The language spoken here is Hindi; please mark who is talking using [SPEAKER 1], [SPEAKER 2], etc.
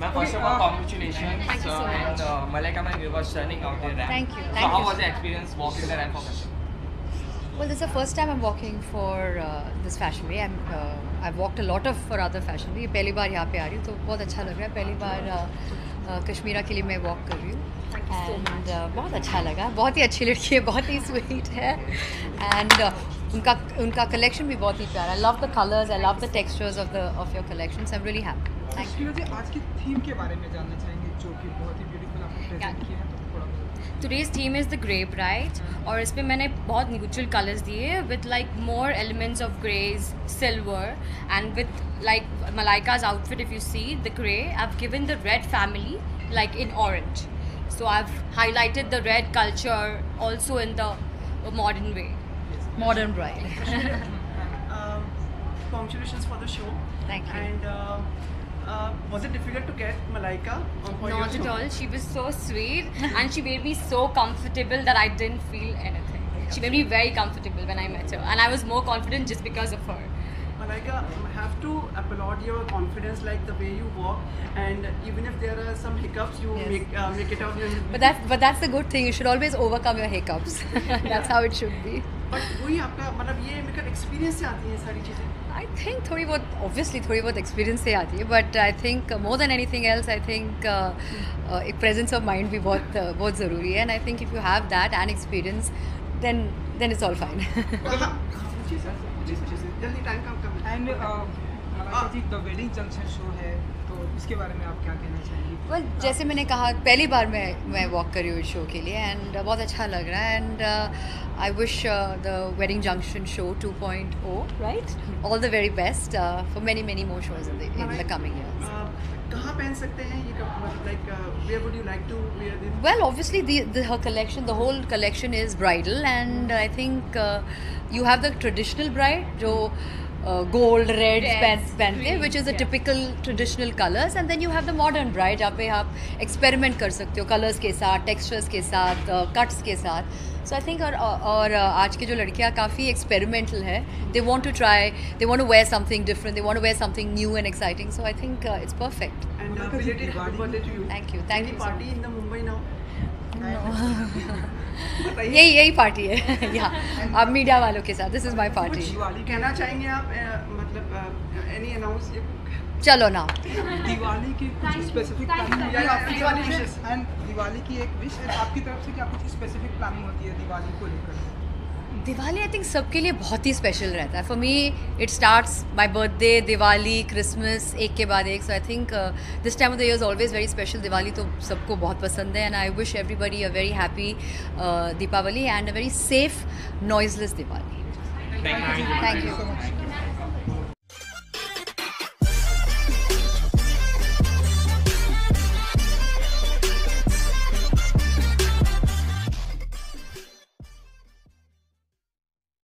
[SPEAKER 1] Ma'am, first of all, congratulations.
[SPEAKER 2] Thank you so
[SPEAKER 1] uh, And uh, Malaika ma'am, you were stunning out there. ramp.
[SPEAKER 2] Thank you,
[SPEAKER 1] So
[SPEAKER 2] thank
[SPEAKER 1] how
[SPEAKER 2] you.
[SPEAKER 1] was the experience walking the ramp for fashion?
[SPEAKER 2] Well, this is the first time I'm walking for uh, this fashion week. I'm, uh, I've walked a lot of for other fashion week. पहली बार यहाँ पे आ रही हूँ तो बहुत अच्छा लग रहा है पहली बार uh, uh, कश्मीरा के लिए मैं वॉक कर रही हूँ एंड बहुत अच्छा लगा बहुत ही अच्छी लड़की है बहुत ही स्वीट है एंड उनका उनका कलेक्शन भी बहुत ही प्यारा I love the colours I love the textures of the of your collection I am really happy thank you
[SPEAKER 3] Shiva ji आज की थीम के बारे में जानना चाहेंगे जो कि बहुत ही ब्यूटीफुल आपने प्रेजेंट किया है तो थोड़ा बहुत
[SPEAKER 4] today's theme is the grey bright और इसमें मैंने बहुत न्यूट्रल कलर्स दिए with like more elements of greys silver and with like Malaika's outfit if you see the grey I have given the red family like in orange. So i've highlighted the red culture also in the modern way.
[SPEAKER 2] Modern bride
[SPEAKER 5] Um, congratulations for the show.
[SPEAKER 2] Thank you.
[SPEAKER 5] And uh, uh, was it difficult to get Malaika on for your
[SPEAKER 4] not at all she was so sweet and she made me so comfortable that i didn't feel anything she made me very comfortable when i met her and i was more confident just because of her
[SPEAKER 5] Malaika, I have to applaud your confidence, like the way you walk, and even if there are some hiccups, you
[SPEAKER 2] Yes.
[SPEAKER 5] make uh, make it out. You
[SPEAKER 2] But that's but that's the good thing. You should always overcome your hiccups. that's how it should be.
[SPEAKER 5] But
[SPEAKER 2] I think थोड़ी बहुत ऑब्वियसली थोड़ी बहुत एक्सपीरियंस से आती है but I think more than anything else I think एक प्रेजेंस ऑफ़ माइंड भी बहुत बहुत ज़रूरी है and I think if
[SPEAKER 5] you have that and experience then then is all fine
[SPEAKER 3] and ji the wedding junction show है तो इसके बारे में आप क्या कहना चाहेंगे?
[SPEAKER 2] Well, जैसे मैंने कहा पहली बार मैं मैं वॉक कर रही हूँ इस शो के लिए एंड बहुत अच्छा लग रहा है and I wish the wedding junction show 2.0 right all the very best for many many more shows in the the coming years
[SPEAKER 5] Uh, कहाँ पहन सकते हैं ये cup like where would you like to wear this
[SPEAKER 2] Well, obviously, the, the her collection, the whole collection is bridal, and I think uh, you have the जो uh,
[SPEAKER 4] गोल्ड
[SPEAKER 2] रेड पहनते हैं which is
[SPEAKER 4] a
[SPEAKER 2] typical traditional colours and then you have the modern bride जहाँ पे आप एक्सपेरिमेंट कर सकते हो कलर्स के साथ टेक्सचर्स के साथ कट्स के साथ. सो आई थिंक और और आज के जो लड़कियाँ काफ़ी एक्सपेरिमेंटल है. They want to try they
[SPEAKER 5] want to
[SPEAKER 3] wear something
[SPEAKER 5] different they
[SPEAKER 3] want
[SPEAKER 5] to wear something
[SPEAKER 2] new and exciting
[SPEAKER 5] so
[SPEAKER 2] I think
[SPEAKER 5] it's perfect thank you thank you
[SPEAKER 2] यही यही पार्टी है। या आप मीडिया वालों के साथ this is my party
[SPEAKER 3] Diwali
[SPEAKER 5] कहना चाहेंगे आप? मतलब एनी अनाउंस
[SPEAKER 2] चलो ना।
[SPEAKER 3] दिवाली की कुछ स्पेसिफिक प्लानिंग
[SPEAKER 5] या आपकी दिवाली.
[SPEAKER 3] एंड दिवाली की एक विश है आपकी तरफ़ से क्या कुछ स्पेसिफिक प्लानिंग होती है दिवाली को लेकर?
[SPEAKER 2] दिवाली आई थिंक सबके लिए बहुत ही स्पेशल रहता है। For me it starts my birthday Diwali Christmas एक के बाद एक। So I think this time of the year is always very special Diwali तो सबको बहुत पसंद है। And I wish everybody a very happy Deepavali and a very safe noiseless Diwali. Thank you so much